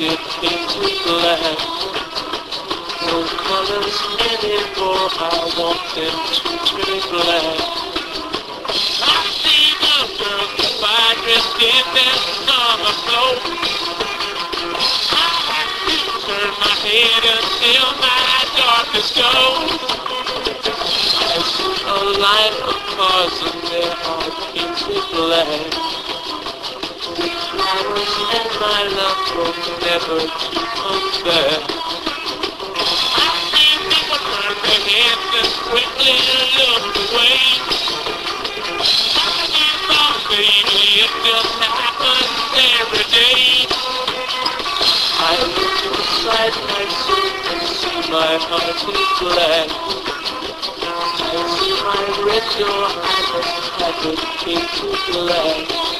it into black. No colors anymore, I want them to turn black. I see the girls in white dressed in their summer clothes. I have to turn my head until my darkness goes. I see a line of cars and they are painted black. The flowers and my hope never come back. I see people turn their heads and quickly look away. I get my baby, it just happens every day. I look inside my soul and see my heart is black. I see my red door habit, habit into black.